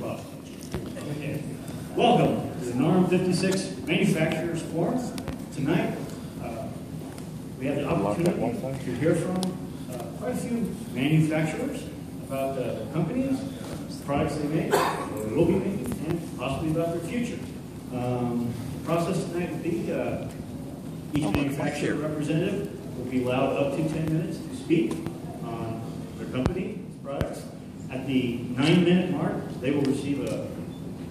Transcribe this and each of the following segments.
Bob. Okay. Welcome to the NARAM 56 Manufacturers Forum. Tonight, uh, we have the opportunity to hear from uh, quite a few manufacturers about the companies, products they make, or will be making, and possibly about their future. Um, the process tonight will be uh, each manufacturer representative will be allowed up to 10 minutes to speak on their company, products. At the nine minute mark, they will receive a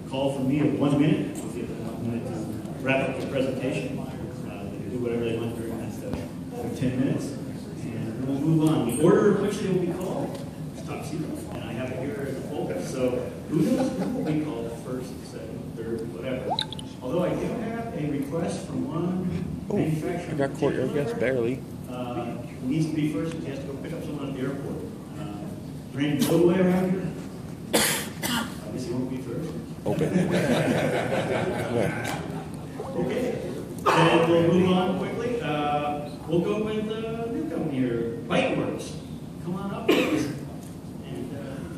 call from me of one minute. We'll give them one minute to wrap up the presentation. Uh, they can do whatever they want during that stuff for 10 minutes. And then we'll move on. The order in which they will be called is top secret. And I have it here as a folder. So who knows who will be called first, second, third, whatever. Although I do have a request from one Oh, manufacturer. I got courtyard guests barely. Uh, needs to be first, he has to go pick up someone at the airport. Uh, Randy, Boadway around here. I guess he won't be first. Open. Okay, and we'll move on quickly. Uh, we'll go with the new company here, Byte Works. Come on up, please. And, uh,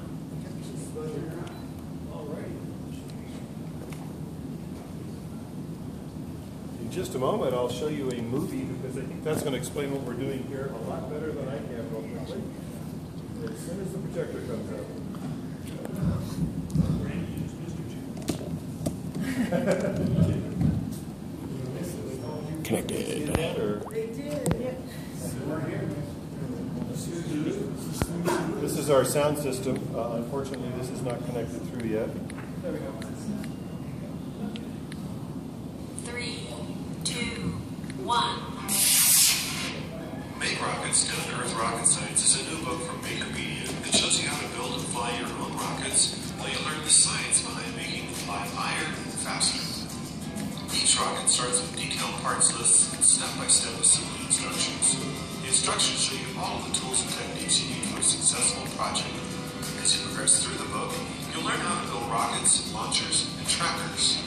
In just a moment, I'll show you a movie because I think that's going to explain what we're doing here a lot better than I can real quickly. As soon as the projector comes. Connected. This is our sound system. Uh, Unfortunately, this is not connected through yet. There we go. Instructions show you all the tools and techniques you need for a successful project. As you progress through the book, you'll learn how to build rockets, launchers, and trackers.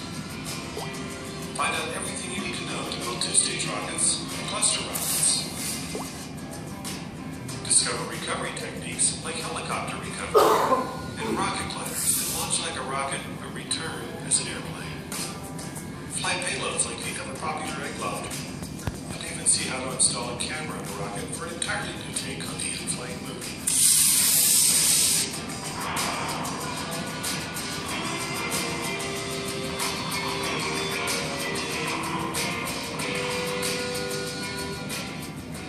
Find out everything you need to know to build two-stage rockets and cluster rockets. Discover recovery techniques like helicopter recovery and rocket gliders that launch like a rocket but return as an airplane. Fly payloads like the ever popular egg lofter. See how to install a camera on a rocket for an entirely new take on the in-flight movie.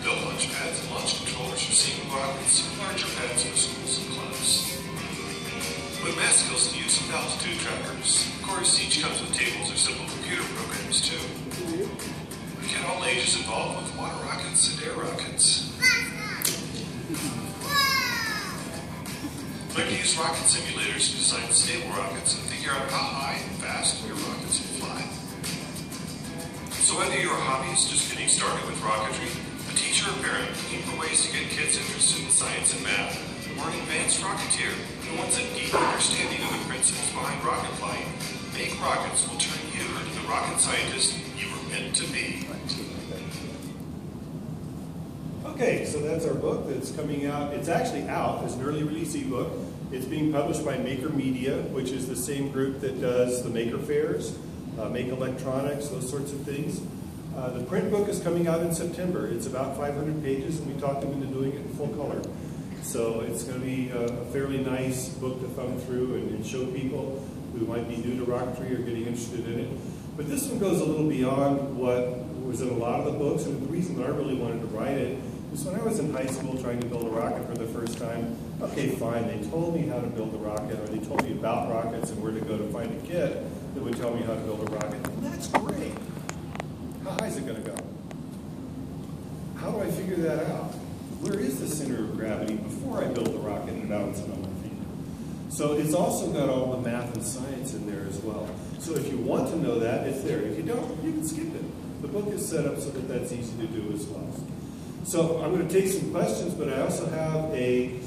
Build launch pads and launch controllers for single rockets larger pads for schools and clubs. With math skills and use altitude trackers. Of course, each comes with tables or simple computer programs too. Get all ages involved with water rockets and air rockets. Learn to use rocket simulators to design stable rockets and figure out how high and fast your rockets can fly. So whether you're a hobbyist just getting started with rocketry, a teacher or parent looking for ways to get kids interested in science and math, or an advanced rocketeer who wants a deep understanding of the principles behind rocket flight, Make Rockets will turn you into the rocket scientist meant to be. Okay, so that's our book that's coming out. It's actually out as an early release ebook. It's being published by Maker Media, which is the same group that does the Maker Fairs, uh, Make Electronics, those sorts of things. Uh, the print book is coming out in September. It's about 500 pages, and we talked them into doing it in full color. So it's going to be a, a fairly nice book to thumb through and, and show people who might be new to rocketry or getting interested in it. But this one goes a little beyond what was in a lot of the books, and the reason that I really wanted to write it is when I was in high school trying to build a rocket for the first time, okay, fine, they told me how to build a rocket, or they told me about rockets and where to go to find a kit that would tell me how to build a rocket. And that's great. How high is it going to go? How do I figure that out? Where is the center of gravity before I build the rocket and balance it on my feet? So it's also got all the math and science in there as well. So if you want to know that, it's there. If you don't, you can skip it. The book is set up so that that's easy to do as well. So I'm going to take some questions, but I also have a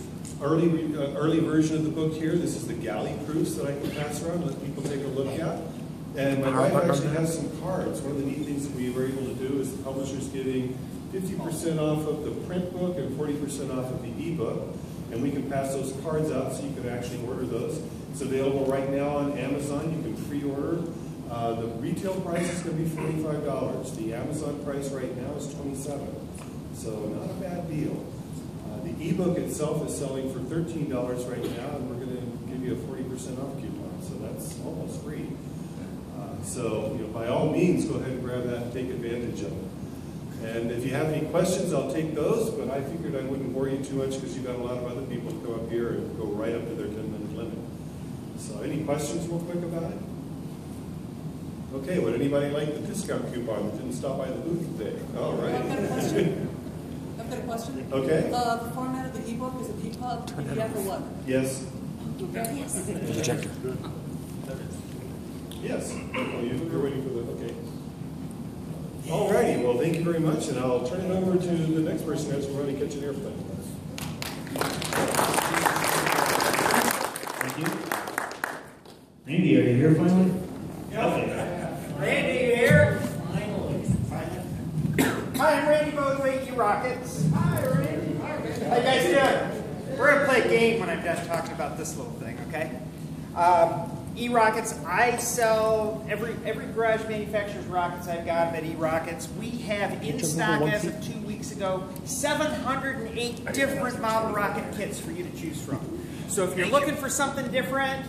early uh, early version of the book here. This is the galley proofs that I can pass around, let people take a look at. And my wife actually has some cards. One of the neat things that we were able to do is the publisher's giving 50% off of the print book and 40% off of the ebook. And we can pass those cards out so you can actually order those. It's available right now on Amazon. You can pre-order. Uh, the retail price is going to be forty-five dollars. The Amazon price right now is twenty-seven. So not a bad deal. Uh, the ebook itself is selling for thirteen dollars right now, and we're going to give you a forty percent off coupon. So that's almost free. Uh, so you know, by all means, go ahead and grab that and take advantage of it. And if you have any questions, I'll take those. But I figured I wouldn't bore you too much because you've got a lot of other people to go up here and go right up to their. So any questions real quick about it? Okay, would anybody like the discount coupon that didn't stop by the booth today? All right. I've got a question. I've got a question. Okay. Uh, the format of the ebook is it EPUB, PDF, or what? Yes. Okay. Projector. Yes. Oh, you- You're waiting for the, okay. All righty, well, thank you very much, and I'll turn it over to the next person as we're running kitchen airplane. Thank you. Randy, are you here finally? Okay. Randy here. Finally. Hi, I'm Randy Boadway, E-Rockets. Hi, Randy. How you guys doing? We're gonna play a game when I'm done talking about this little thing, okay? Um, E-Rockets, I sell every every garage manufacturer's rockets I've got them at E-Rockets. We have in stock as of two weeks ago 708 different model rocket kits for you to choose from. So if you're looking for something different,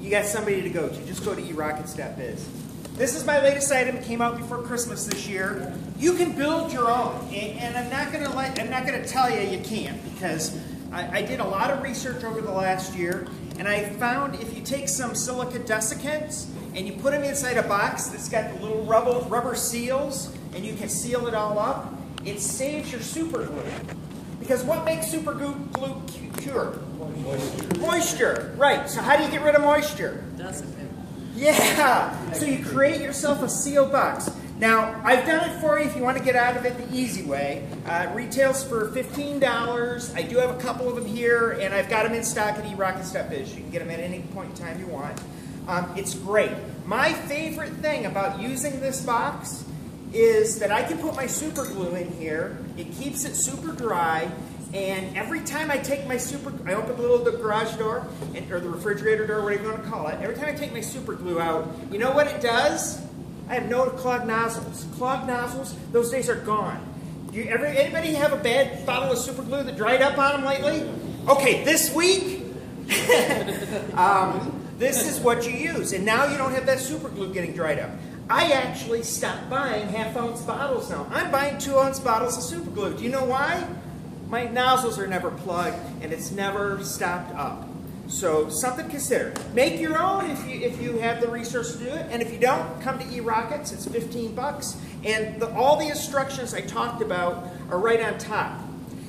you got somebody to go to. Just go to erockets.biz. This is my latest item. It came out before Christmas this year. You can build your own, and, and I'm not gonna let I'm not gonna tell you you can't because I, I did a lot of research over the last year, and I found if you take some silica desiccants and you put them inside a box that's got the little rubber rubber seals, and you can seal it all up, it saves your super glue. Because what makes super glue, cure? Moisture. Moisture, right. So how do you get rid of moisture? Doesn't it? Yeah. So you create yourself a sealed box. Now, I've done it for you if you want to get out of it the easy way. Uh, it retails for $15. I do have a couple of them here, and I've got them in stock at eRockets.biz. You can get them at any point in time you want. Um, it's great. My favorite thing about using this box is that I can put my super glue in here. It keeps it super dry. And every time I take my super, I open the little the garage door, and, or the refrigerator door, whatever you want to call it. Every time I take my super glue out, you know what it does? I have no clogged nozzles. Clogged nozzles, those days are gone. Do you ever, anybody have a bad bottle of super glue that dried up on them lately? Okay, this week, um, this is what you use, and now you don't have that super glue getting dried up. I actually stopped buying half ounce bottles now. I'm buying two ounce bottles of super glue. Do you know why? My nozzles are never plugged and it's never stopped up. So something to consider. Make your own if you if you have the resources to do it, and if you don't, come to eRockets. It's 15 bucks, and the, all the instructions I talked about are right on top.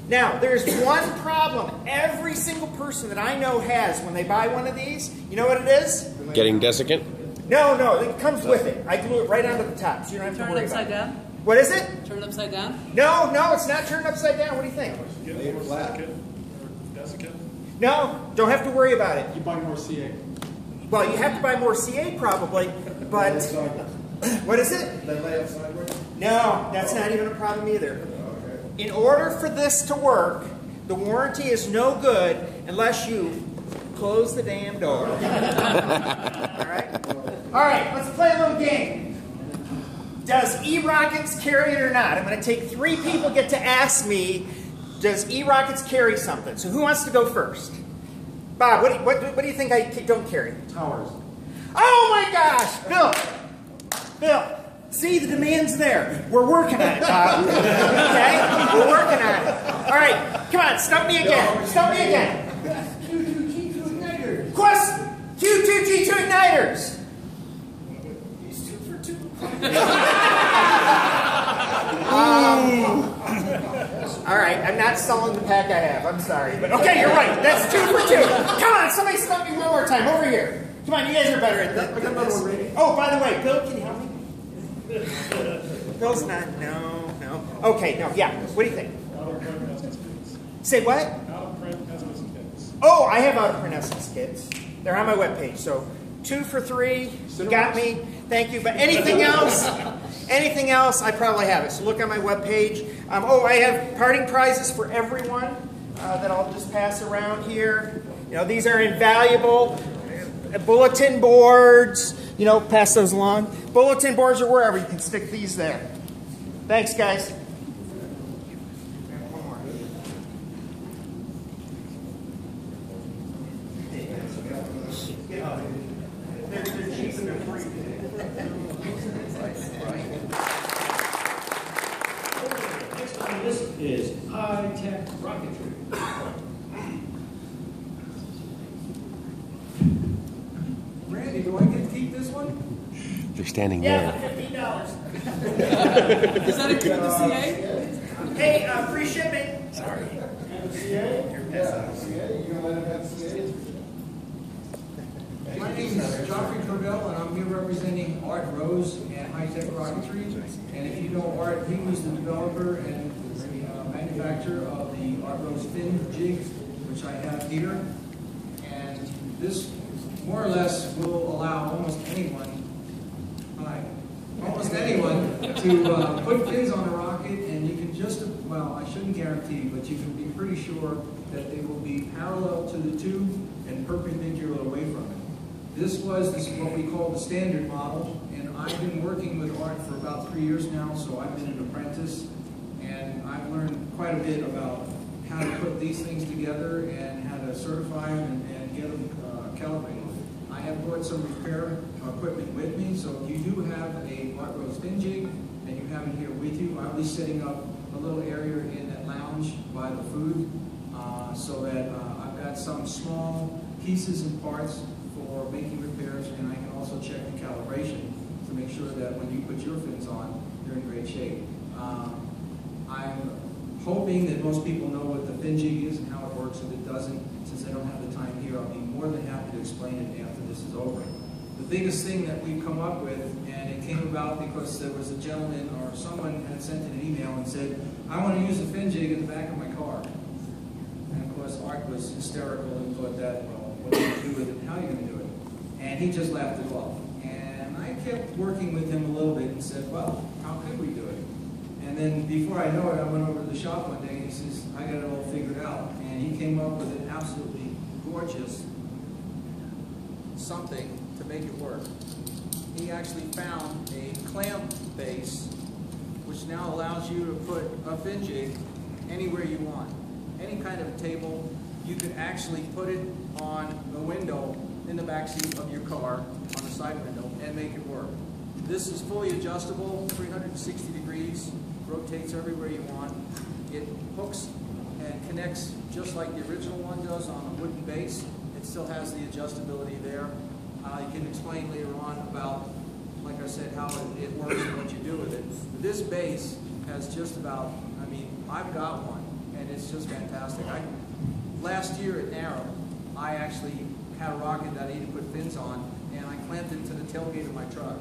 Now, there's one problem every single person that I know has when they buy one of these. You know what it is? Getting desiccant? No, no, it comes with it. I glue it right onto the top, so you don't have to Turn it worry upside about it. down? What is it? Turn it upside down? No, no, it's not turned upside down. What do you think? No, don't have to worry about it. You buy more CA. Well, you have to buy more CA probably, but what is it? Then lay it sideways? No, that's not even a problem either. In order for this to work, the warranty is no good unless you close the damn door. All right? All right, let's play a little game. Does E-Rockets carry it or not? I'm going to take three people get to ask me, does E-Rockets carry something? So who wants to go first? Bob, what do you, what, what do you think I don't carry? Towers. Oh my gosh, Bill! Bill, see the demand's there. We're working on it, Bob. Okay? We're working on it. All right, come on, stump me again. Stump me again. Q2G2 igniter. Quest Q2G2 igniters. He's two for two. Um, all right, I'm not selling the pack I have. I'm sorry, but okay, you're right. That's two for two. Come on, somebody stump me one more time. Over here. Come on, you guys are better at this. I got another one ready. Oh, by the way, Bill, can you help me? Bill's not. No, no. Okay, no. Yeah. What do you think? Say what? Oh, I have out of print essence kits. They're on my webpage. So two for three. You got me. Thank you. But anything else? Anything else? I probably have it. So look on my webpage. Um, oh, I have parting prizes for everyone uh, that I'll just pass around here. You know, these are invaluable. bulletin boards, you know, pass those along. Bulletin boards or wherever, you can stick these there. Thanks, guys. High-tech rocketry. Randy, do I get to keep this one? They're standing Yeah, there. fifteen dollars. Does that include the CA? Hey, uh, free shipping. Sorry. CA? Yeah, CA. You're going to let him have CA? My name is Geoffrey Cordell, and I'm here representing Art Rose and High Tech Rocketry. And if you know Art, he was the developer and of the Art Rose fin jig, which I have here. And this more or less will allow almost anyone, hi, almost anyone to uh, put fins on a rocket, and you can just, well, I shouldn't guarantee, but you can be pretty sure that they will be parallel to the tube and perpendicular away from it. This was this, what we call the standard model, and I've been working with Art for about three years now, so I've been an apprentice, and I've learned quite a bit about how to put these things together and how to certify them and, and get them uh, calibrated. I have brought some repair equipment with me, so if you do have a Art Rose fin jig and you have it here with you, I'll be setting up a little area in that lounge by the food uh, so that uh, I've got some small pieces and parts for making repairs, and I can also check the calibration to make sure that when you put your fins on, you're in great shape. Um, I'm hoping that most people know what the fin jig is and how it works. If it doesn't, since I don't have the time here, I'll be more than happy to explain it after this is over. The biggest thing that we've come up with, and it came about because there was a gentleman or someone had sent an email and said, I want to use a fin jig in the back of my car. And of course, Art was hysterical and thought that, well, what are you going to do with it? How are you going to do it? And he just laughed it off. And I kept working with him a little bit and said, well, how could we do it? And then before I know it, I went over to the shop one day and he says, I got it all figured out. And he came up with an absolutely gorgeous something to make it work. He actually found a clamp base which now allows you to put a fin jig anywhere you want. Any kind of table, you could actually put it on the window in the back seat of your car, on the side window, and make it work. This is fully adjustable, 360 degrees, rotates everywhere you want. It hooks and connects just like the original one does on a wooden base. It still has the adjustability there. Uh, you can explain later on about, like I said, how it, it works and what you do with it. This base has just about, I mean, I've got one, and it's just fantastic. I, last year at NARAM, I actually had a rocket that I needed to put fins on, and I clamped it to the tailgate of my truck,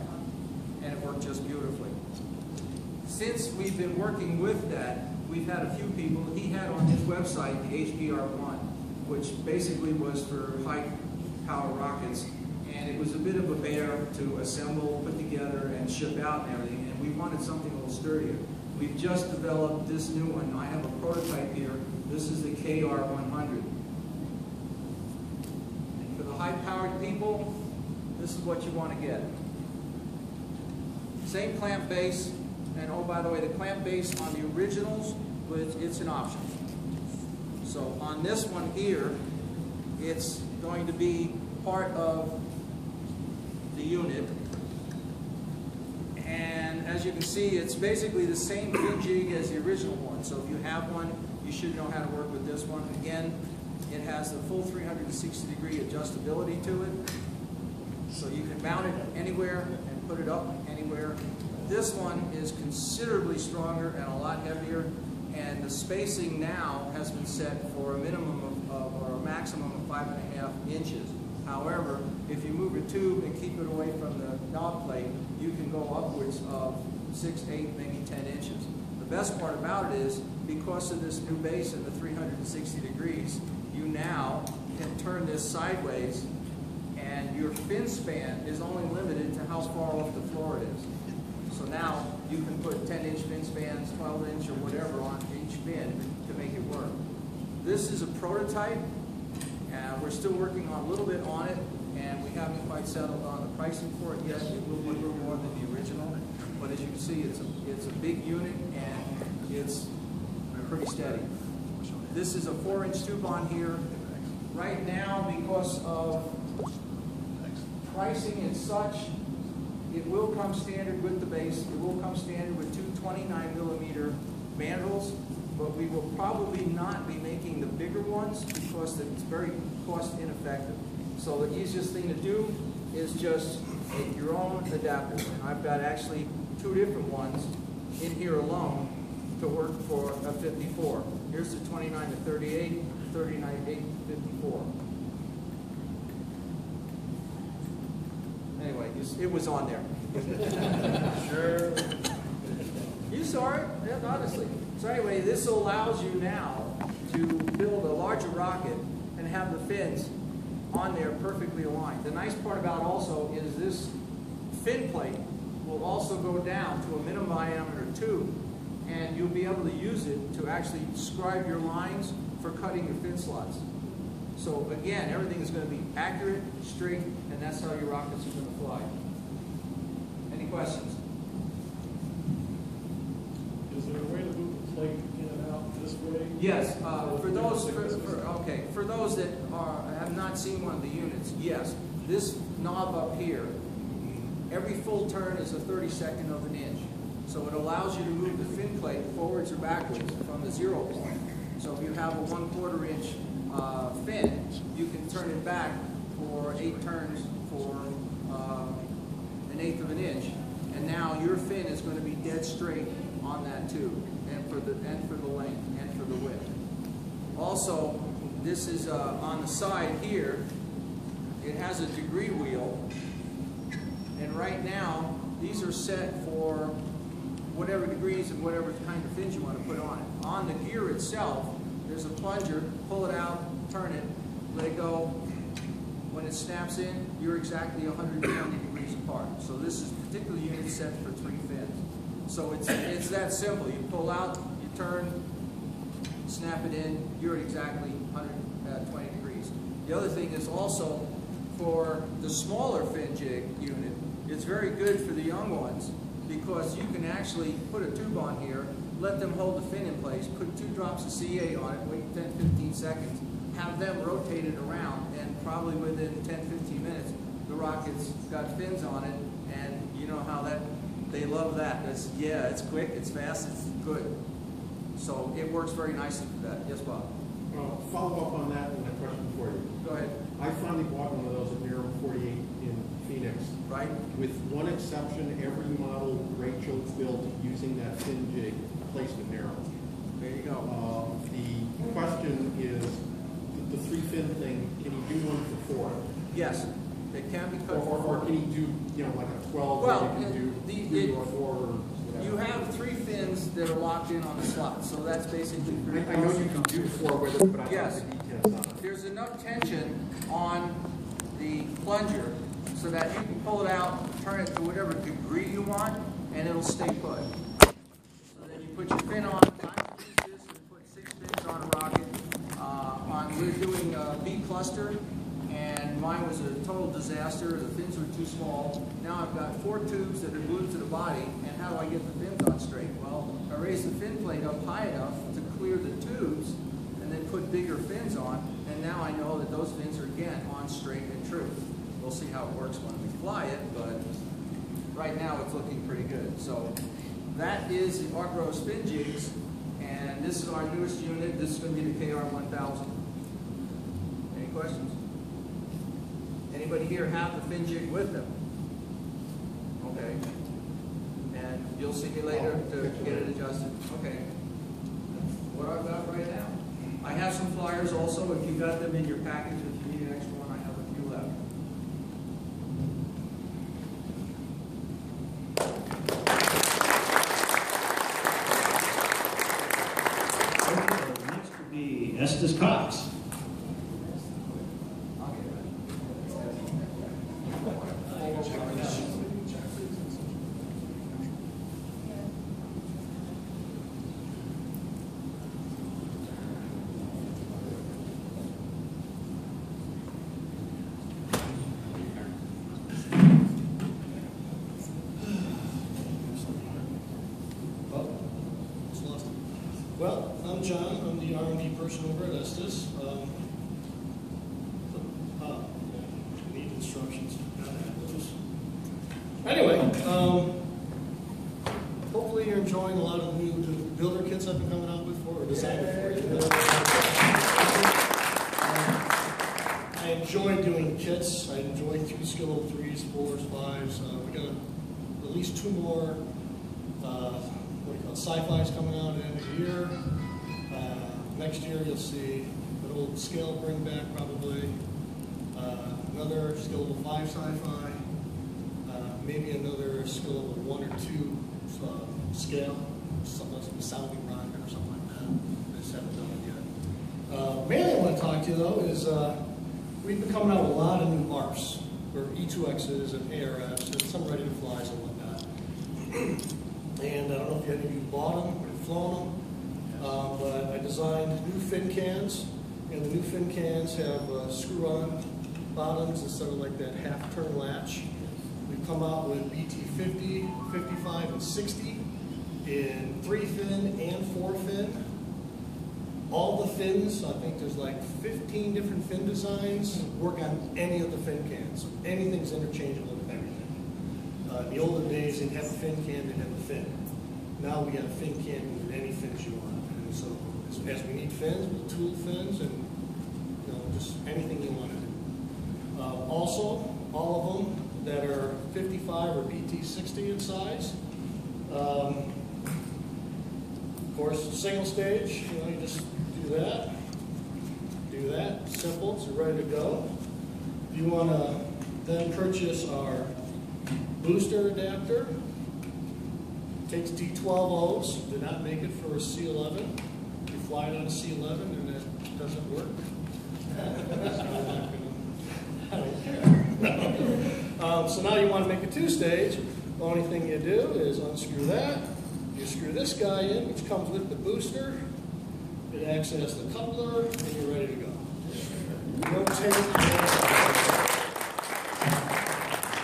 and it worked just beautifully. Since we've been working with that, we've had a few people, he had on his website the HPR1, which basically was for high power rockets, and it was a bit of a bear to assemble, put together, and ship out and everything, and we wanted something a little sturdier. We've just developed this new one. I have a prototype here. This is the KR100. And For the high-powered people, this is what you want to get. Same clamp base, and oh, by the way, the clamp base on the originals, was it's an option. So on this one here, it's going to be part of the unit. And as you can see, it's basically the same jig as the original one. So if you have one, you should know how to work with this one. Again, it has the full 360 degree adjustability to it. So you can mount it anywhere and put it up anywhere. This one is considerably stronger and a lot heavier. And the spacing now has been set for a minimum of, of or a maximum of five and a half inches. However, if you move a tube and keep it away from the knob plate, you can go upwards of six, eight, maybe 10 inches. The best part about it is, because of this new base and the 360 degrees, you now can turn this sideways and your fin span is only limited to how far off the floor it is. So now you can put 10 inch fin spans, 12 inch or whatever on each fin to make it work. This is a prototype. and we're still working on a little bit on it, and we haven't quite settled on the pricing for it yet. It will be a little more than the original, but as you can see, it's a, it's a big unit and it's pretty steady. This is a four-inch tube on here. Right now, because of pricing and such, it will come standard with the base. It will come standard with two 29 millimeter mandrels, but we will probably not be making the bigger ones because it's very cost ineffective. So the easiest thing to do is just make your own adapters. And I've got actually two different ones in here alone to work for a 54. Here's the 29 to 38, 39 to 54. Anyway, you s- it was on there. Sure. You saw it, yeah, honestly. So anyway, this allows you now to build a larger rocket and have the fins on there perfectly aligned. The nice part about also is this fin plate will also go down to a minimum diameter tube and you'll be able to use it to actually scribe your lines for cutting your fin slots. So again, everything is going to be accurate, straight, and that's how your rockets are going to fly. Any questions? Is there a way to move the plate in and out this way? Yes, uh, for those, for, for, okay, for those that are, have not seen one of the units, yes, this knob up here, every full turn is a thirty-second of an inch. So it allows you to move the fin plate forwards or backwards from the zero point. So if you have a one-quarter inch, uh, fin, you can turn it back for eight turns for, uh, an eighth of an inch. And now your fin is gonna be dead straight on that tube, and for the, and for the length, and for the width. Also, this is, uh, on the side here, it has a degree wheel, and right now, these are set for whatever degrees and whatever kind of fins you want to put on it. On the gear itself, there's a plunger, pull it out, turn it, let it go. When it snaps in, you're exactly 120 degrees apart. So this is particular unit set for three fins. So it's, it's that simple. You pull out, you turn, snap it in, you're at exactly 120 uh, degrees. The other thing is also for the smaller fin jig unit, it's very good for the young ones because you can actually put a tube on here, let them hold the fin in place, put two drops of CA on it, wait 10, 15 seconds, have them rotate it around, and probably within 10, 15 minutes, the rocket's got fins on it, and you know how that, they love that. That's, yeah, it's quick, it's fast, it's good. So it works very nicely for that. Yes, Bob? Well, follow up on that and a question for you. Go ahead. I finally bought one of those at Miro 48 in Phoenix. Right? With one exception, every model Rachel built using that fin jig Miro. There you go. Uh, the question is, the, the three fin thing, can you do one for four? Yes, it can be cut Or, or, for or can you do, you know, like a 12, Well, or you can do the- three it- or four or? You have three fins that are locked in on the slot, so that's basically. I, I know you can do four with it, but I Yes. the details on it. There's enough tension on the plunger so that you can pull it out, turn it to whatever degree you want, and it'll stay put. Put your fin on, use this and put six on a rocket. Uh, on, we're doing a B cluster, and mine was a total disaster, the fins were too small. Now I've got four tubes that are glued to the body, and how do I get the fins on straight? Well, I raise the fin plate up high enough to clear the tubes, and then put bigger fins on, and now I know that those fins are again on straight and true. We'll see how it works when we fly it, but right now it's looking pretty good. So that is the jigs, and this is our newest unit. This is going to be the KR1000. Any questions? Anybody here have the fin jig with them? Okay. And you'll see me later to get it adjusted. Okay. What I've got right now. I have some flyers also, if you got them in your package, if you need an extra one, I have a few left. Okay, Next would be Estes Cox. I'll get it. An R&D person over at Estes. Um, uh, Need instructions. Gotta have those. Anyway, um, hopefully you're enjoying a lot of the new builder kits I've been coming out with for, or designing for you. Um, I enjoy doing kits. I enjoy three skill threes, fours, fives. Uh, we got at least two more, uh, what do you call it, sci-fis coming out at the end of the year. Next year you'll see an old scale bring back probably. Uh, another level five sci-fi. Uh, maybe another level one or two uh, scale, something like sounding rocket or something like that. I just haven't done it yet. Uh, mainly I want to talk to you though is uh, we've been coming out with a lot of new ARFs, or E2Xs and ARFs, and some ready to flies and whatnot. and I don't know if any of you bought them or flown them, um, but I designed new fin cans, and the new fin cans have uh, screw-on bottoms instead of like that half-turn latch. We've come out with BT 50, 55, and 60 in three fin and four fin. All the fins, I think there's like 15 different fin designs, work on any of the fin cans. Anything's interchangeable with everything. Uh, in the olden days, they'd have a fin can, they'd have a fin. Now we got a fin can with any fins you want. And so as, as we need fins, we'll tool fins and you know, just anything you want to do. Uh, also, all of them that are 55 or BT 60 in size. Um, of course, single stage, you know, you just do that, do that, simple, it's ready to go. If you want to then purchase our booster adapter, takes D12Os, did not make it for a C11. You fly it on a C11 and it doesn't work. Um, so now you want to make a two-stage. The only thing you do is unscrew that. You screw this guy in, which comes with the booster. It acts as the coupler, and you're ready to go. Rotate.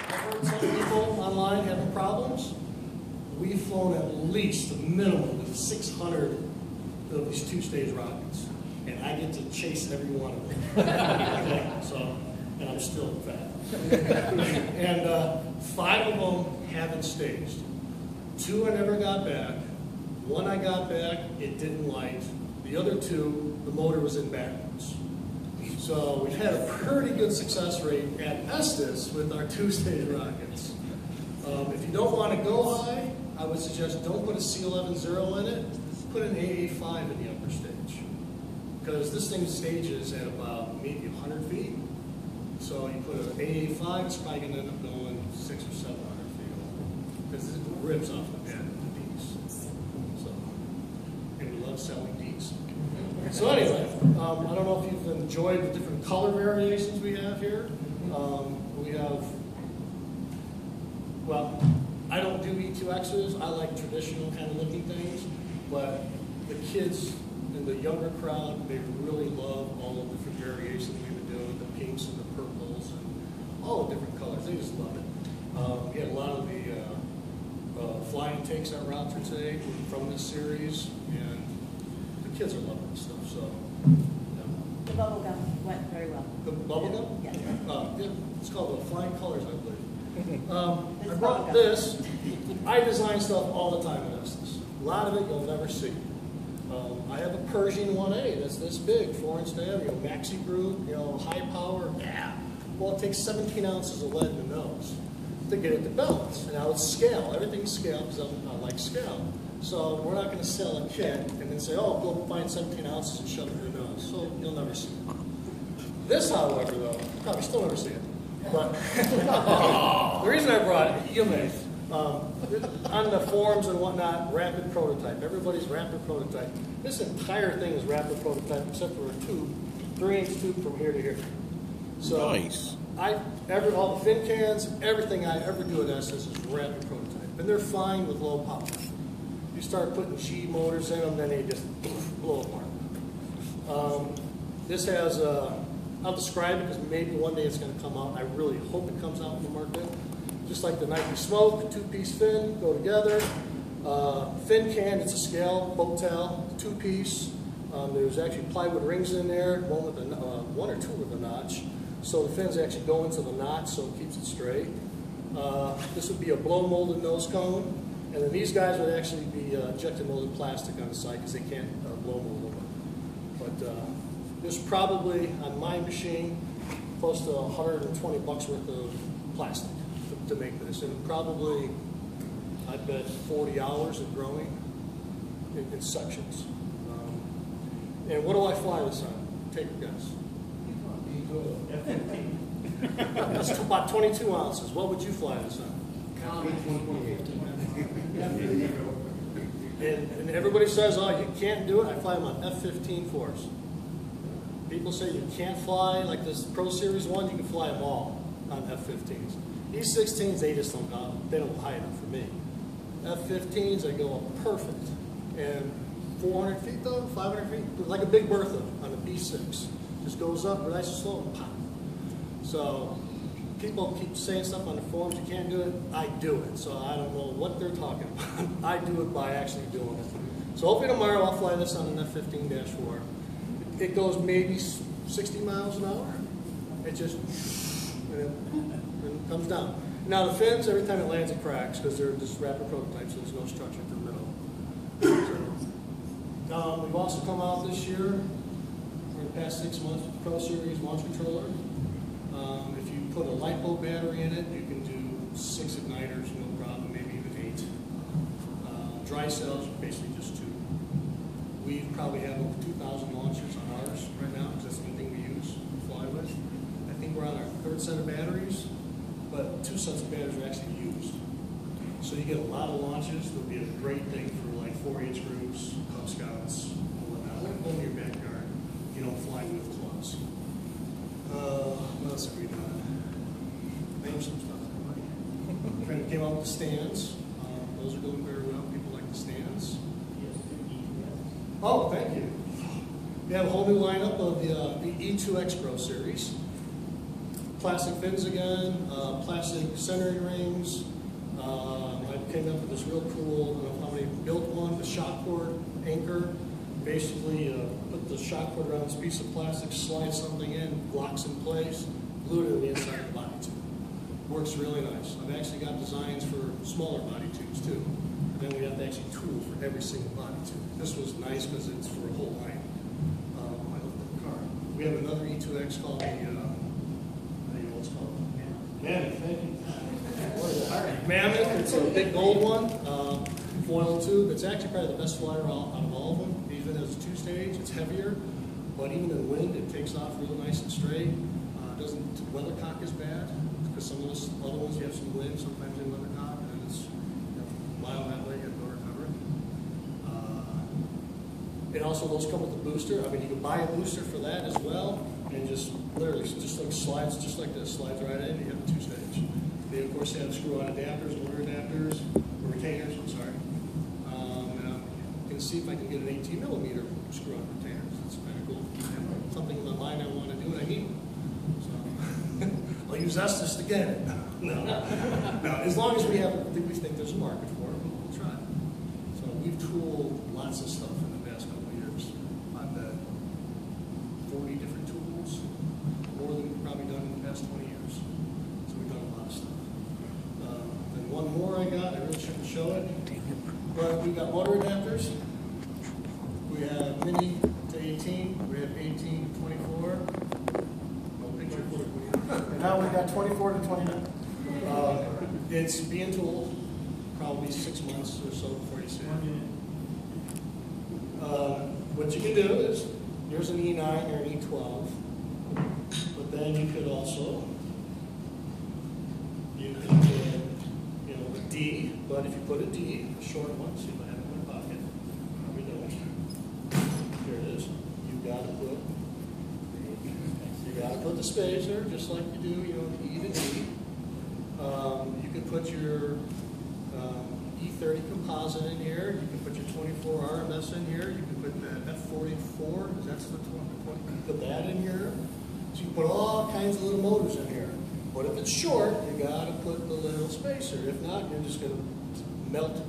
I've heard some people online having problems. We've flown at least a minimum of 600 of these two-stage rockets, and I get to chase every one of them. so, and I'm still fat. and uh, five of them haven't staged. Two I never got back. One I got back, it didn't light. The other two, the motor was in backwards. So we've had a pretty good success rate at Estes with our two-stage rockets. Um, if you don't want to go high, I would suggest don't put a C11-0 in it. Put an AA5 in the upper stage. Because this thing stages at about maybe 100 feet. So you put an AA5, it's probably going to end up going six or 700 feet. Because it rips off the of the Ds. So, and we love selling Ds. So anyway, um, I don't know if you've enjoyed the different color variations we have here. Um, we have, well, I don't do E2Xs. I like traditional kind of looking things, but the kids and the younger crowd, they really love all the different variations we've been doing, the pinks and the purples and all the different colors. They just love it. Um, we had a lot of the uh, uh, flying takes on route today from this series, and the kids are loving this stuff. So, The bubble gum went very well. the bubble gum? Yes. Uh, yeah, it's called the Flying Colors, I believe. Um, I brought this. I design stuff all the time in Estes. A lot of it you'll never see. Um, I have a Pershing 1A that's this big, four inch diameter, maxi group, you know, high power. Yeah. Well, it takes 17 ounces of lead in the nose to get it to balance. Now it's scale. Everything's scale because I like scale. So we're not going to sell a kit and then say, oh, go find 17 ounces and shove it in your nose. So you'll never see it. This, however, though, probably still never see it. But the reason I brought it, you may, um, on the forums and whatnot, rapid prototype. Everybody's rapid prototype. This entire thing is rapid prototype except for a tube, three inch tube from here to here. So Nice. I every all the fin cans, everything I ever do at Estes is rapid prototype, and they're fine with low power. You start putting G motors in them, then they just blow apart. Um, this has, uh, I'll describe it because maybe one day it's going to come out. I really hope it comes out in the market. Just like the Nike Smoke, two-piece fin go together. Uh, fin can, it's a scale, boat tail, two-piece. Um, there's actually plywood rings in there, one with a, uh, one or two with a notch. So the fins actually go into the notch, so it keeps it straight. Uh, this would be a blow molded nose cone, and then these guys would actually be uh, injected molded plastic on the side because they can't uh, blow mold them. But uh, there's probably on my machine close to 120 bucks worth of plastic to, make this, and probably I bet 40 hours of growing in, in sections. Um, and what do I fly this on? Take a guess. That's about 22 ounces. What would you fly this on? And, and everybody says, oh, you can't do it. I fly them on F-15 fours. People say you can't fly like this Pro Series one. You can fly them all on F-15s. These 16s, they just don't go. They don't high enough for me. F-15s, they go up perfect. And 400 feet though, 500 feet, like a big Bertha on a B6. Just goes up nice and slow pop. So people keep saying stuff on the forums, you can't do it. I do it. So I don't know what they're talking about. I do it by actually doing it. So hopefully tomorrow I'll fly this on an F-15-4. It goes maybe 60 miles an hour. It just, and it, and it comes down. Now the fins, every time it lands, it cracks because they're just rapid prototypes, so there's no structure to the middle. So, um, we've also come out this year, for the past six months, with the Pro Series launch controller. Um, if you put a LiPo battery in it, you can do six igniters, no problem, maybe even eight. Uh, dry cells, basically just two. We probably have over 2,000 launchers on ours right now, because that's the thing we use, fly with. I think we're on our third set of batteries, but two sets of batteries are actually used. So you get a lot of launches. It'll be a great thing for like 4-H groups, Cub Scouts, and whatnot. Like in your backyard. You don't fly with clubs. Uh, what else have we done? Name some stuff. Trying to came out with the stands. Um, those are going very well. People like the stands. Oh, thank you. We have a whole new lineup of the, uh, the E2X Pro series. Plastic fins again, uh, plastic centering rings. Uh, I came up with this real cool, I don't know how many built one, the shock cord anchor. Basically, uh, put the shock cord around this piece of plastic, slide something in, locks in place, glue it to the inside of the body tube. Works really nice. I've actually got designs for smaller body tubes too. And then we have to actually tool for every single body too. This was nice because it's for a whole line. Um, I looked at the car. We have another E2X called the, uh, I think what's called. Mammoth, thank you. Mammoth, it's a big gold one, uh, foil tube. It's actually probably the best flyer out out of all of them. Even as a two-stage, it's heavier, but even in wind, it takes off really nice and straight. Uh, doesn't weathercock as bad because some of the other ones you have some wind, sometimes they weathercock, and it's you know, mile that way, you have to recover it. And also those come with a booster. I mean, you can buy a booster for that as well, and just literally just like slides, just like this, slides right in. You have a two-stage. They of course have screw-on adapters, motor adapters, or retainers. I'm sorry. Um, and I'm to see if I can get an 18 millimeter screw-on retainers. That's kind of cool. Something in my mind I want to do, and I need. So I'll use Estes to get it. No, no. As long as we have, I think we think there's a market for it, we'll try. So we've tooled lots of stuff in the past couple of years. I bet 40 different tools, more than we've probably done in the past 20 years. So we've done a lot of stuff. Uh, and one more I got, I really shouldn't show it, but we've got water adapters. We have mini to 18, we have 18 to 24. No picture. And now we've got 24 to 29. Uh, it's being tooled, probably six months or so before you see it. Uh, what you can do is, here's an E9 or an E12, but then you could also, you could put, you know, a D, but if you put a D, a short one, see if I have it in my pocket. Here it is. You've got to put, you got to put the spacer, just like you do, you know, E to D. Um, you can put your um, E30 composite in here. You can put your 24 RMS in here. You can put the F44, that's the 20, 20, put that in here. So you can put all kinds of little motors in here. But if it's short, you got to put the little spacer. If not, you're just going to melt the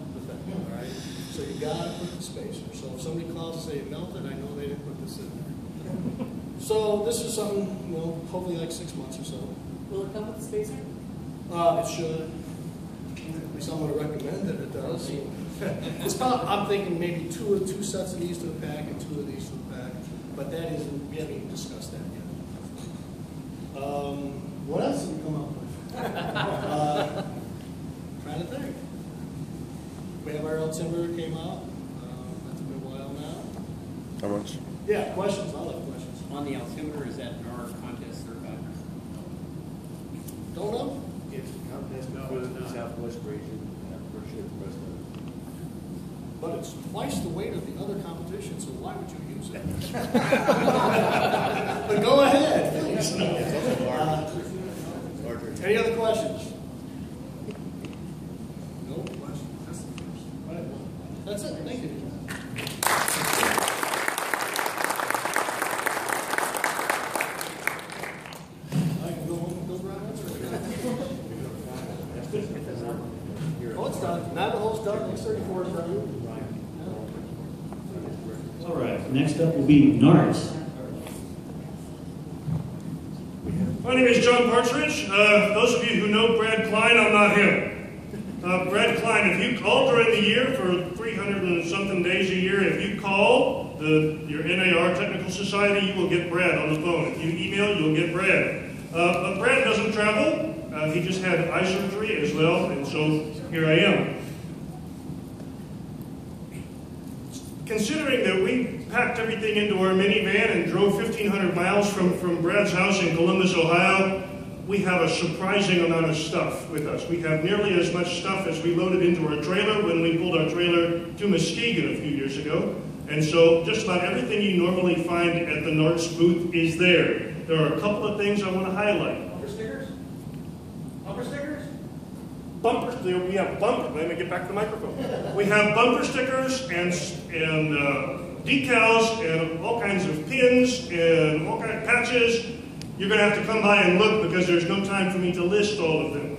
All right, so you gotta put the spacer. So if somebody calls and say it melted, I know they didn't put this in there. So this is something, you know, hopefully like six months or so. Will it come with a spacer? Uh, it should. At least I'm gonna recommend that it does. It's about, I'm thinking maybe two or two sets of these to the pack and two of these to the pack, but that isn't, we haven't even discussed that yet. Um, what else did we come up with? Uh, Trying to think. We have our altimeter came out, um, that's been a while now. How much? Yeah, questions, I like questions. On the altimeter, is that in our contest certified? Don't know? It's a contest for the Southwest region, and I'm pretty sure the rest of it. But it's twice the weight of the other competition, so why would you use it? But go ahead, please. Any other questions? No questions? That's it, thank you. I can go home and build rockets, or- Oh, it's done. Navajo's done, X thirty-four is done. All right, next up will be NARTS. My name is John Partridge. Uh, those of you who know Brad Klein, I'm not him. Uh, Brad Klein, if you call during the year for 300 and something days a year, if you call the, your NAR Technical Society, you will get Brad on the phone. If you email, you'll get Brad. Uh, but Brad doesn't travel. Uh, he just had eye surgery as well, and so here I am. Considering that we packed everything into our minivan and drove 1,500 miles from, from Brad's house in Columbus, Ohio, we have a surprising amount of stuff with us. We have nearly as much stuff as we loaded into our trailer when we pulled our trailer to Muskegon a few years ago. And so just about everything you normally find at the NARTS booth is there. There are a couple of things I want to highlight. Bumper stickers? Bumper stickers? Bumpers, we have bumper, let me get back to the microphone. We have bumper stickers and, and uh, decals and all kinds of pins and all kinds of patches. You're going to have to come by and look because there's no time for me to list all of them.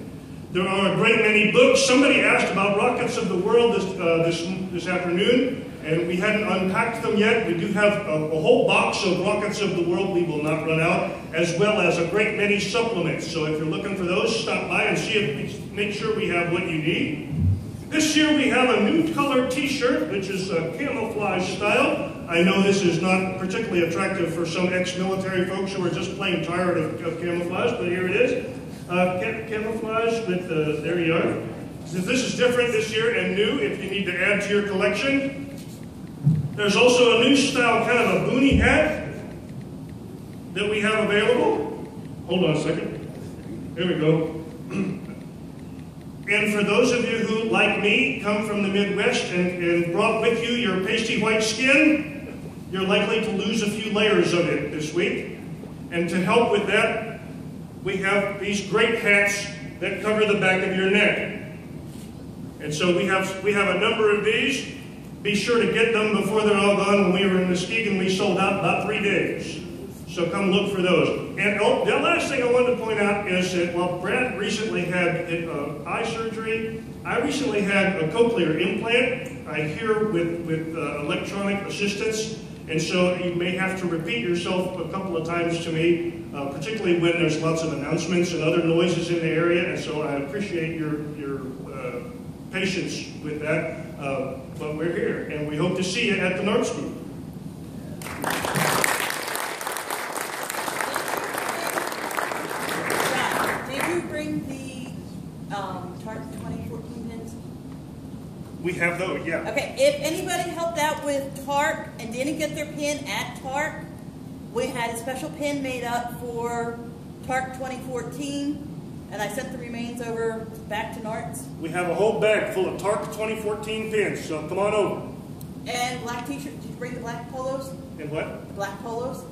There are a great many books. Somebody asked about Rockets of the World this, uh, this, this afternoon, and we hadn't unpacked them yet. We do have a, a whole box of Rockets of the World we will not run out, as well as a great many supplements. So if you're looking for those, stop by and see if make sure we have what you need. This year we have a new colored t-shirt, which is a camouflage style. I know this is not particularly attractive for some ex-military folks who are just plain tired of, of camouflage, but here it is. Uh, ca- camouflage with, uh, there you are. Since this is different this year and new, if you need to add to your collection. There's also a new style, kind of a boonie hat that we have available. Hold on a second. There we go. And for those of you who, like me, come from the Midwest and, and brought with you your pasty white skin, you're likely to lose a few layers of it this week. And to help with that, we have these great hats that cover the back of your neck. And so we have, we have a number of these. Be sure to get them before they're all gone. When we were in Muskegon, we sold out about three days. So come look for those. And oh, the last thing I wanted to point out is that while Brad recently had uh, eye surgery, I recently had a cochlear implant. I hear with, with uh, electronic assistance, and so you may have to repeat yourself a couple of times to me, uh, particularly when there's lots of announcements and other noises in the area, and so I appreciate your, your uh, patience with that. Uh, but we're here, and we hope to see you at the NARTS booth. John, did you bring the um, TARC 2014 pins? We have those, yeah. Okay, if anybody helped out with TARC and didn't get their pin at TARC, we had a special pin made up for TARC 2014, and I sent the remains over back to NARTS. We have a whole bag full of TARC 2014 pins, so come on over. And black t-shirt, did you bring the black polos? And what? The black polos?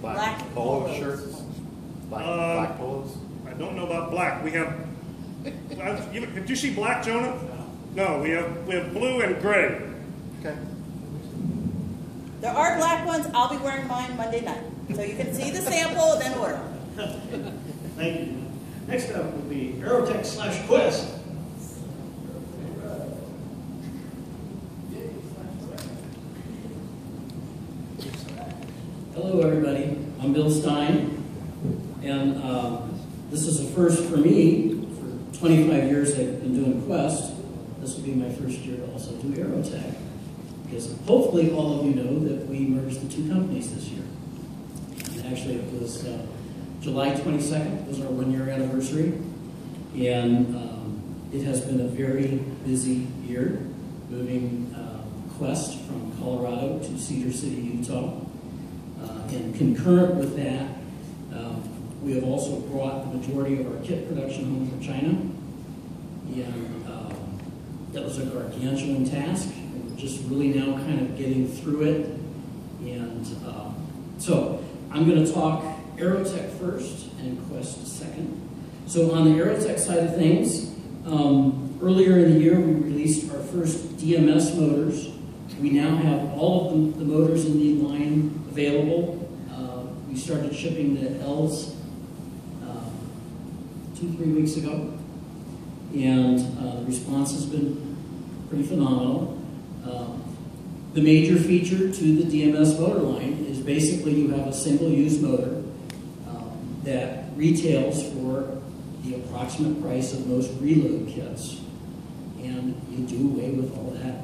Black, Black polo polos. shirts, black, Uh, black polos. I don't know about black. We have. Did you see black, Jonah? No, we have, we have blue and gray. Okay. There are black ones. I'll be wearing mine Monday night. So you can see the sample then order. Thank you. Next up will be Aerotech slash Quest. Hello, everybody. I'm Bill Stine, and uh, this is a first for me. For 25 years, I've been doing Quest, this will be my first year to also do Aerotech, because hopefully all of you know that we merged the two companies this year. And actually, it was uh, July 22nd was our one-year anniversary, and um, it has been a very busy year, moving uh, Quest from Colorado to Cedar City, Utah. Uh, and concurrent with that, um, we have also brought the majority of our kit production home from China. That was a gargantuan task. And we're just really now kind of getting through it. And um, so I'm going to talk Aerotech first and Quest second. So on the Aerotech side of things, um, earlier in the year we released our first DMS motors. We now have all of the, the motors in the line available. Uh, we started shipping the L's uh, two, three weeks ago. And uh, the response has been pretty phenomenal. Um, the major feature to the DMS motor line is basically you have a single-use motor um, that retails for the approximate price of most reload kits. And you do away with all that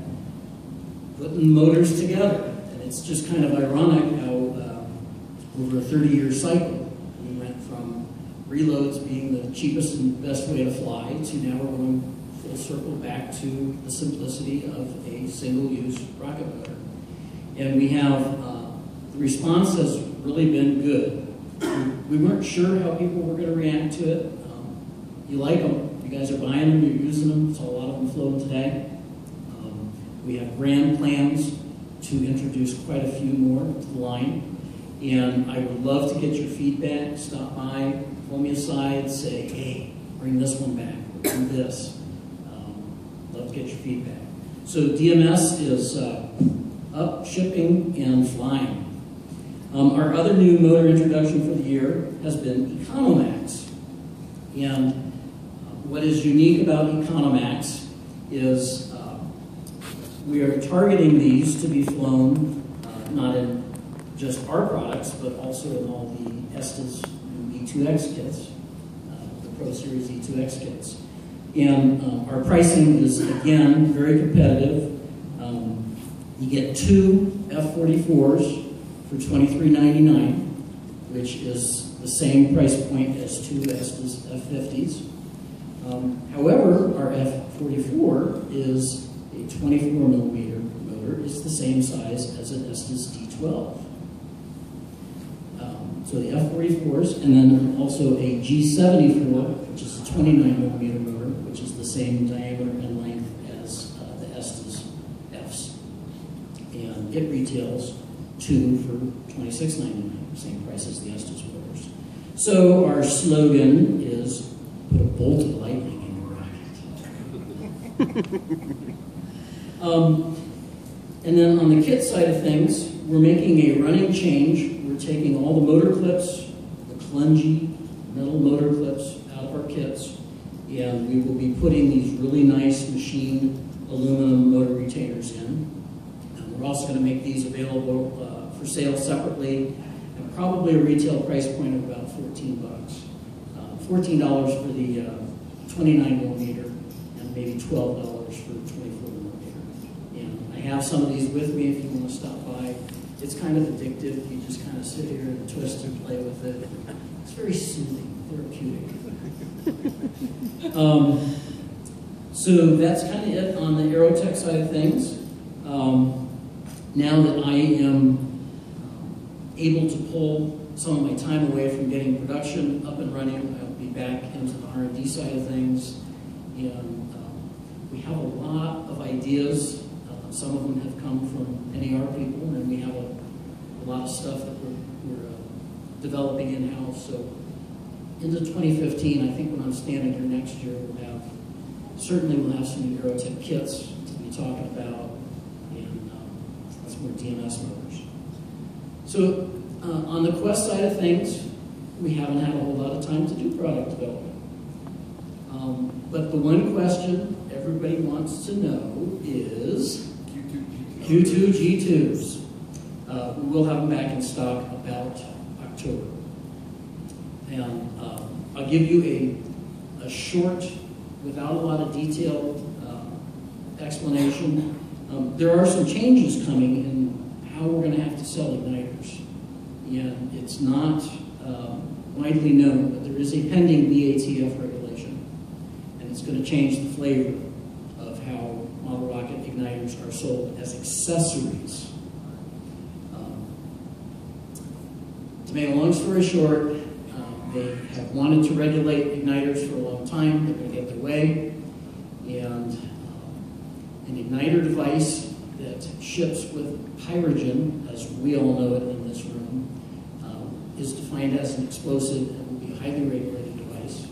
putting motors together. And it's just kind of ironic how uh, over a 30-year cycle, reloads being the cheapest and best way to fly to now we're going full circle back to the simplicity of a single-use rocket motor. And we have, uh, the response has really been good. We weren't sure how people were going to react to it. Um, you like them. You guys are buying them. You're using them. So a lot of them floating today. Um, we have grand plans to introduce quite a few more to the line. And I would love to get your feedback. Stop by, pull me aside, say, hey, bring this one back, do this. Um, love to get your feedback. So DMS is uh, up, shipping, and flying. Um, our other new motor introduction for the year has been Economax. And what is unique about Economax is uh, we are targeting these to be flown uh, not in just our products, but also in all the Estes E2X kits, uh, the Pro Series E2X kits. And um, our pricing is, again, very competitive. Um, you get two F-44s for $23.99, which is the same price point as two Estes F-50s. Um, however, our F-44 is a 24 millimeter motor. It's the same size as an Estes D-12. So the F-44s, and then also a G-74, which is a 29 millimeter motor, which is the same diameter and length as uh, the Estes Fs. And it retails two for $26.99, same price as the Estes motors. So our slogan is put a bolt of lightning in your rocket. um, and then on the kit side of things, we're making a running change. We're taking all the motor clips, the clungy metal motor clips out of our kits, and we will be putting these really nice machined aluminum motor retainers in. And we're also going to make these available uh, for sale separately at probably a retail price point of about 14 bucks. Uh, $14 for the uh, 29 millimeter and maybe $12 for 24 millimeter. And I have some of these with me if you want to stop by. It's kind of addictive. You just kind of sit here and twist and play with it. It's very soothing, therapeutic. um, so that's kind of it on the Aerotech side of things. Um, now that I am able to pull some of my time away from getting production up and running, I'll be back into the R&D side of things. And um, we have a lot of ideas. Uh, some of them have come from NAR people, and we have a, a lot of stuff that we're, we're uh, developing in-house. So into 2015, I think when I'm standing here next year, we'll have, certainly we'll have some Aerotech kits to be talking about, and um, that's more DMS motors. So uh, on the Quest side of things, we haven't had a whole lot of time to do product development. Um, but the one question everybody wants to know is Q2G2s. Uh, we will have them back in stock about October. And um, I'll give you a, a short, without a lot of detailed uh, explanation. Um, there are some changes coming in how we're going to have to sell igniters. And it's not um, widely known, but there is a pending BATF regulation. And it's going to change the flavor of how model rocket igniters are sold as accessories. Um, to make a long story short, um, they have wanted to regulate igniters for a long time. They're going to get their way. And um, an igniter device that ships with pyrogen, as we all know it in this room, um, is defined as an explosive and will be a highly regulated device.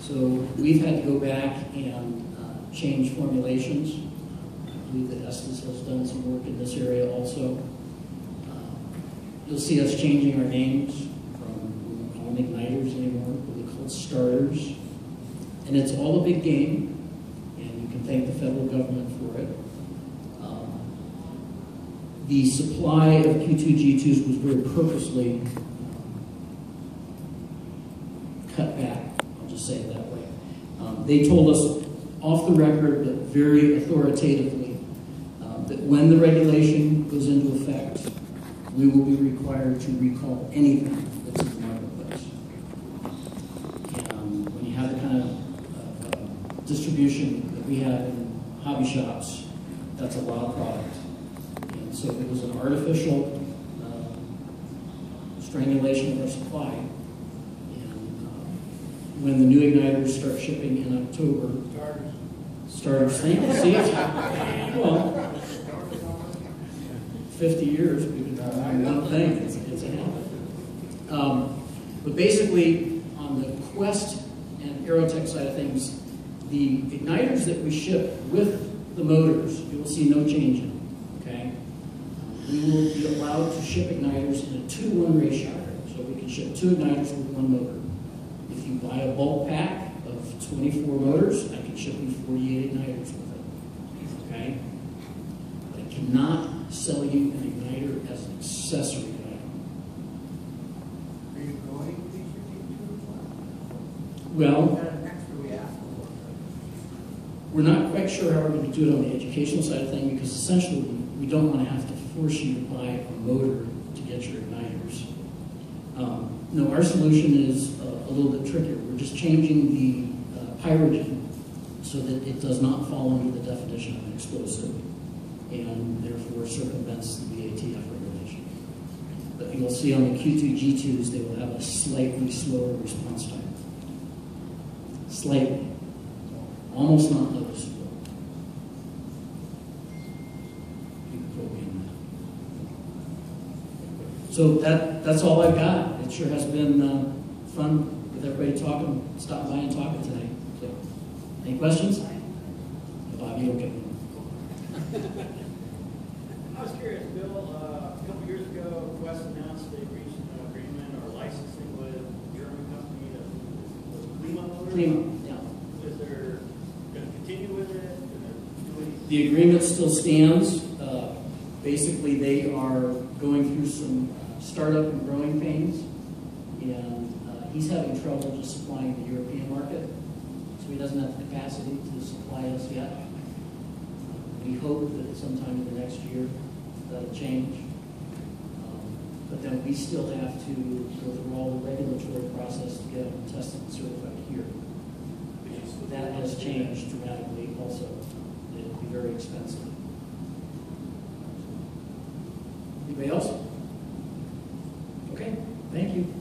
So we've had to go back and uh, change formulations. Believe that Estes has done some work in this area also. Uh, You'll see us changing our names from, we don't call them igniters anymore, we'll be called starters. And it's all a big game, and you can thank the federal government for it. Um, The supply of Q2G2s was very purposely cut back, I'll just say it that way. Um, They told us off the record, but very authoritatively, um, when the regulation goes into effect, we will be required to recall anything that's in the marketplace. And when you have the kind of uh, uh, distribution that we have in hobby shops, that's a lot of product. And so it was an artificial uh, strangulation of our supply. And uh, when the new igniters start shipping in October, starters, thank you, see, well, 50 years, we've been doing one thing, it's, it's a habit. Um, but basically, on the Quest and Aerotech side of things, the igniters that we ship with the motors, you will see no change in, okay? We will be allowed to ship igniters in a two-to-one ratio, so we can ship two igniters with one motor. If you buy a bulk pack of 24 motors, I can ship you 48 igniters with it, okay? But I cannot sell you an igniter as an accessory item. Are you going to Well, we're not quite sure how we're going to do it on the educational side of things because essentially we don't want to have to force you to buy a motor to get your igniters. Um, no, our solution is uh, a little bit trickier. We're just changing the uh, pyrogen so that it does not fall under the definition of an explosive and therefore circumvents the BATF regulation. But you'll see on the Q2G2s, they will have a slightly slower response time. Slightly. Almost not noticeable. You can quote me on that. So that, that's all I've got. It sure has been uh, fun with everybody talking, stopping by and talking tonight. So, any questions? Bob, you don't get one. I was curious, Bill, uh, a couple years ago, Quest announced they reached an agreement or licensing with a German company that was Klima Motors. Klima, yeah. Is there, going to continue with it? Gonna do any- The agreement still stands. Uh, Basically, they are going through some uh, startup and growing pains, and uh, he's having trouble just supplying the European market, so he doesn't have the capacity to supply us yet. We hope that sometime in the next year, that'll change. Um, But then we still have to go through all the regulatory process to get them tested and certified here. So That has changed dramatically also. Very expensive. Anybody else? Okay, thank you.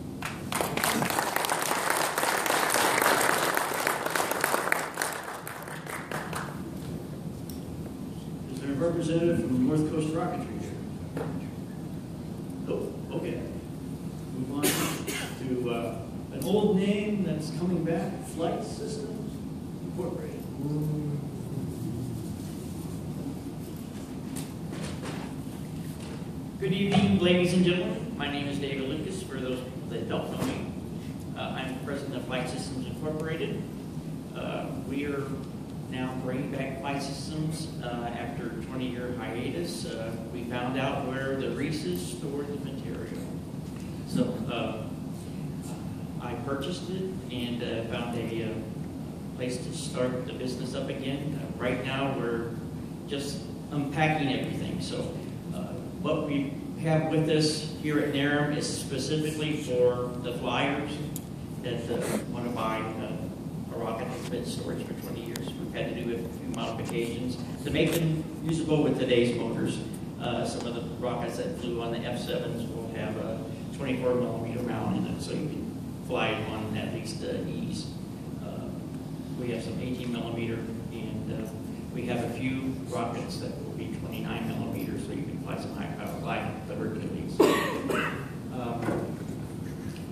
Is there a representative from North Coast Rocketry here? Oh, okay. Move on to uh, an old name that's coming back, Flight Systems Incorporated. Good evening, ladies and gentlemen. My name is David Lucas, for those people that don't know me. Uh, I'm the president of Flight Systems Incorporated. Uh, We are now bringing back Flight Systems uh, after a 20-year hiatus. Uh, We found out where the Reese's stored the material. So uh, I purchased it and uh, found a place to start the business up again. Right now, we're just unpacking everything. So what we have with us here at NARAM is specifically for the flyers that want to buy uh, a rocket that's been storage for 20 years. We've had to do a few modifications to make them usable with today's motors. Uh, Some of the rockets that flew on the F-7s will have a 24 millimeter round in it, so you can fly it on at least uh, ease. Uh, We have some 18 millimeter, and uh, we have a few rockets that will be 29 millimeters, so you can fly some high power like the Hercules. Um,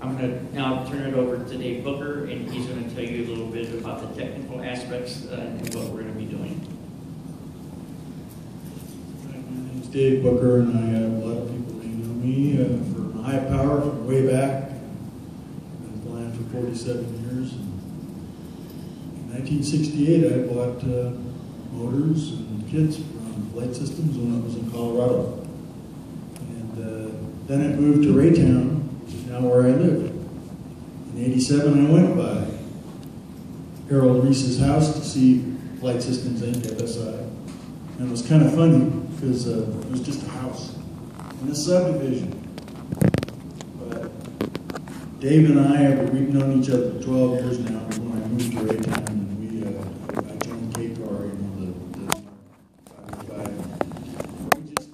I'm going to now turn it over to Dave Booker, and he's going to tell you a little bit about the technical aspects uh, and what we're going to be doing. My name is Dave Booker, and I have a lot of people may know me uh, for high power from way back. Been flying for 47 years. In 1968, I bought uh, motors and kits from Flight Systems when I was in Colorado. And uh, then I moved to Raytown, which is now where I live. In 87, I went by Harold Reese's house to see Flight Systems Inc., FSI. And it was kind of funny because uh, it was just a house in a subdivision. But Dave and I, we've known each other for 12 years now when I moved to Raytown and we, uh, I joined KCAR, you know, the, the 505. We just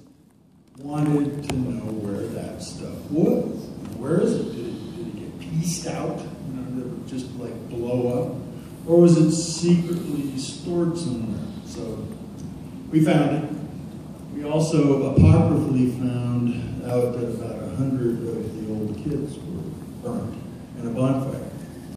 wanted to know where that stuff was. Where is it? Did it, did it get pieced out? You know, did it just like blow up? Or was it secretly stored somewhere? So we found it. We also apocryphally found out that about a hundred of the old kids were bonfire.